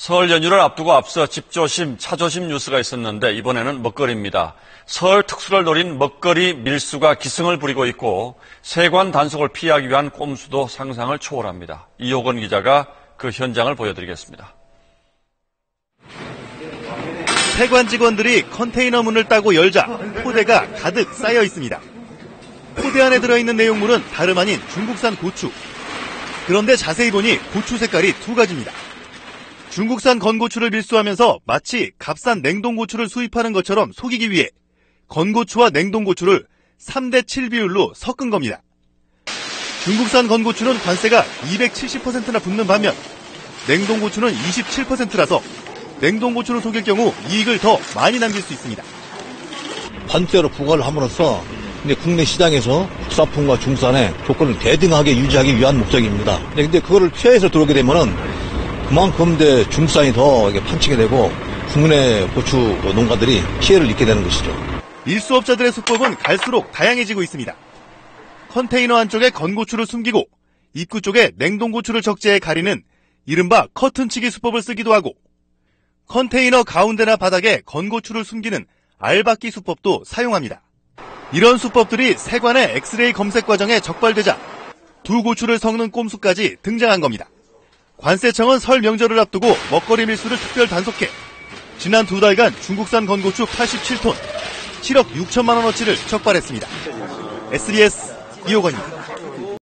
설 연휴를 앞두고 앞서 집조심, 차조심 뉴스가 있었는데 이번에는 먹거리입니다. 설 특수를 노린 먹거리 밀수가 기승을 부리고 있고 세관 단속을 피하기 위한 꼼수도 상상을 초월합니다. 이호건 기자가 그 현장을 보여드리겠습니다. 세관 직원들이 컨테이너 문을 따고 열자 포대가 가득 쌓여 있습니다. 포대 안에 들어있는 내용물은 다름 아닌 중국산 고추. 그런데 자세히 보니 고추 색깔이 두 가지입니다. 중국산 건고추를 밀수하면서 마치 값싼 냉동고추를 수입하는 것처럼 속이기 위해 건고추와 냉동고추를 3대 7 비율로 섞은 겁니다. 중국산 건고추는 관세가 270%나 붙는 반면 냉동고추는 27%라서 냉동고추를 속일 경우 이익을 더 많이 남길 수 있습니다. 관세로 부과를 함으로써 근데 국내 시장에서 국산품과 중산의 조건을 대등하게 유지하기 위한 목적입니다. 근데, 근데 그거를 피해서 들어오게 되면은 그만큼 대 중산이 더 판치게 되고 국내 고추 농가들이 피해를 입게 되는 것이죠. 밀수업자들의 수법은 갈수록 다양해지고 있습니다. 컨테이너 안쪽에 건고추를 숨기고 입구 쪽에 냉동고추를 적재해 가리는 이른바 커튼치기 수법을 쓰기도 하고 컨테이너 가운데나 바닥에 건고추를 숨기는 알박기 수법도 사용합니다. 이런 수법들이 세관의 엑스레이 검색 과정에 적발되자 두 고추를 섞는 꼼수까지 등장한 겁니다. 관세청은 설 명절을 앞두고 먹거리 밀수를 특별 단속해 지난 두 달간 중국산 건고추 87톤, 7억 6천만 원어치를 적발했습니다. SBS 이호건입니다.